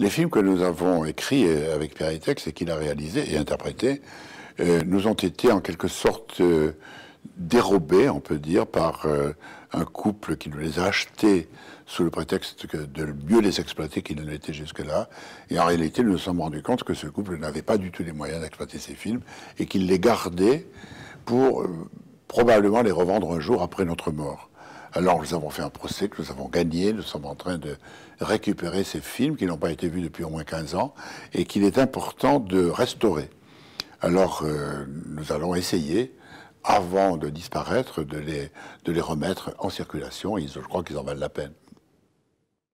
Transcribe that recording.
Les films que nous avons écrits avec Pierre Etex et qu'il a réalisé et interprété euh, nous ont été en quelque sorte euh, dérobés, on peut dire, par euh, un couple qui nous les a achetés sous le prétexte de mieux les exploiter qu'ils ne l'étaient jusque-là. Et en réalité, nous nous sommes rendus compte que ce couple n'avait pas du tout les moyens d'exploiter ces films et qu'il les gardait pour probablement les revendre un jour après notre mort. Alors nous avons fait un procès que nous avons gagné, nous sommes en train de récupérer ces films qui n'ont pas été vus depuis au moins 15 ans et qu'il est important de restaurer. Alors euh, nous allons essayer, avant de disparaître, de les, de les remettre en circulation et je crois qu'ils en valent la peine.